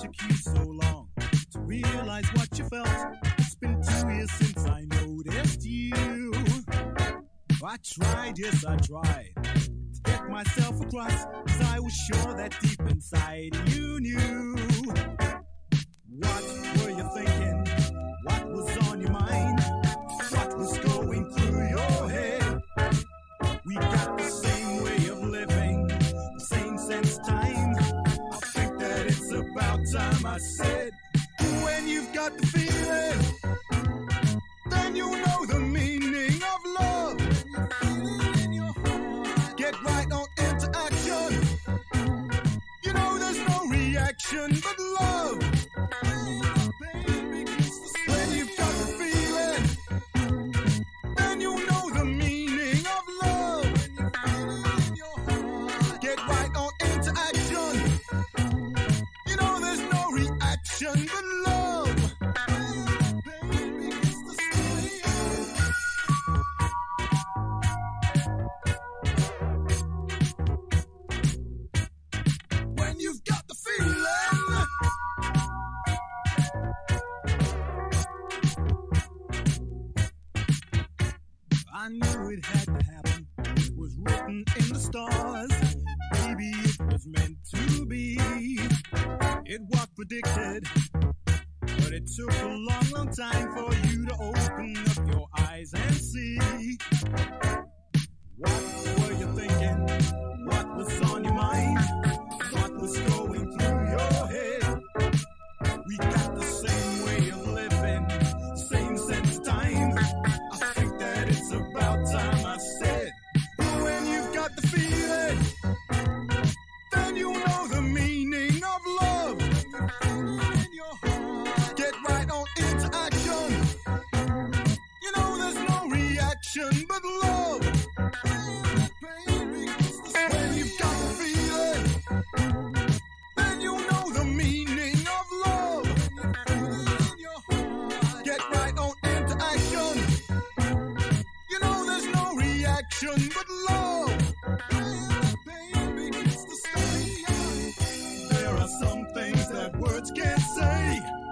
Took you so long to realize what you felt? It's been two years since I noticed you. I tried, yes, I tried to get myself across, cause I was sure that deep inside you knew. What were you time I said, when you've got the feeling, then you know the meaning of love. Get right on into action. You know there's no reaction but love. I knew it had to happen. It was written in the stars. Maybe it was meant to be. It was predicted. But it took a long, long time but love. Baby, the. Then you know the meaning of love. Get right on into action. You know there's no reaction, but love. Baby, it's the story. There are some things that words can't say.